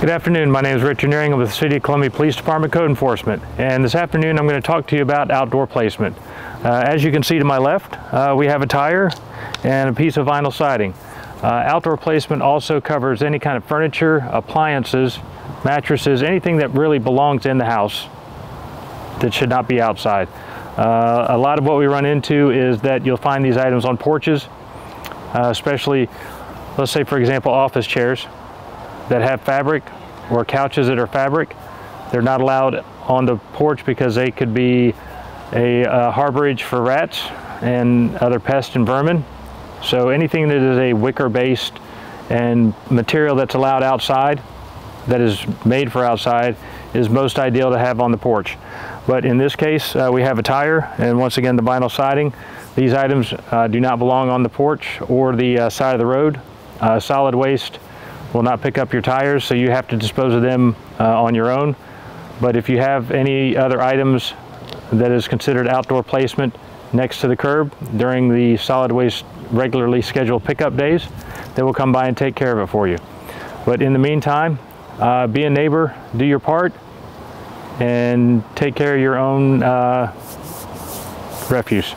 Good afternoon. My name is Richard Nearing I'm with the City of Columbia Police Department Code Enforcement. And this afternoon I'm going to talk to you about outdoor placement. Uh, as you can see to my left, uh, we have a tire and a piece of vinyl siding. Uh, outdoor placement also covers any kind of furniture, appliances, mattresses, anything that really belongs in the house that should not be outside. Uh, a lot of what we run into is that you'll find these items on porches, uh, especially, let's say for example, office chairs that have fabric or couches that are fabric. They're not allowed on the porch because they could be a uh, harborage for rats and other pests and vermin. So anything that is a wicker based and material that's allowed outside, that is made for outside, is most ideal to have on the porch. But in this case, uh, we have a tire and once again the vinyl siding. These items uh, do not belong on the porch or the uh, side of the road. Uh, solid waste will not pick up your tires, so you have to dispose of them uh, on your own. But if you have any other items that is considered outdoor placement next to the curb during the solid waste regularly scheduled pickup days, they will come by and take care of it for you. But in the meantime, uh, be a neighbor, do your part, and take care of your own uh, refuse.